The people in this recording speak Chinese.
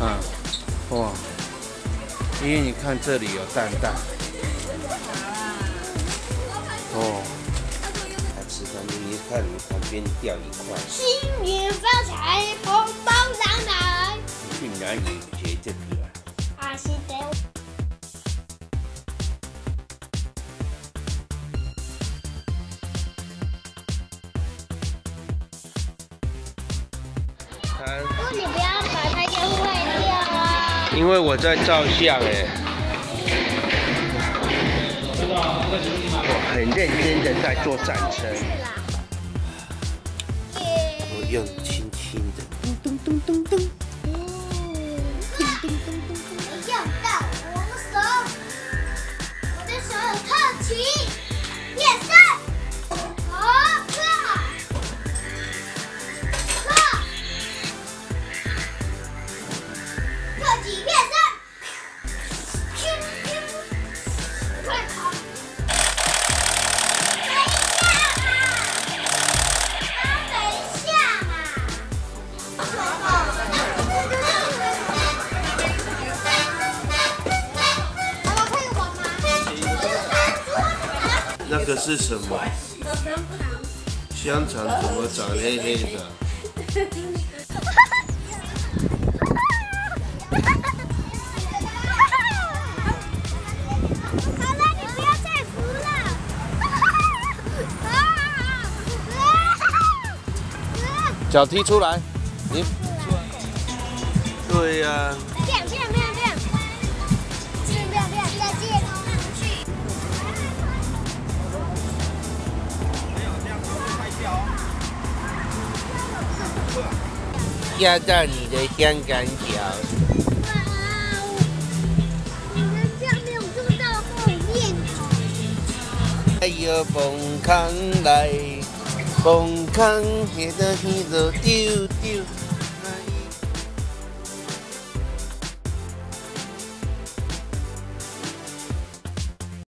啊，哇！因为你看这里有蛋蛋。哦。来吃饭，你看你旁边掉一块。新年发财，红包拿来。去哪里学这个？啊，是的。你不要！因为我在照相哎，我很认真的在做战车。我用轻轻的，咚咚咚咚那个是什么？香肠怎么长黑黑的？好了，你不要再扶了。脚踢出来，你。对呀。压到你的香港脚。哇，你们这样没有做到后面。哎呦，蹦康来，蹦康，那个那个丢丢。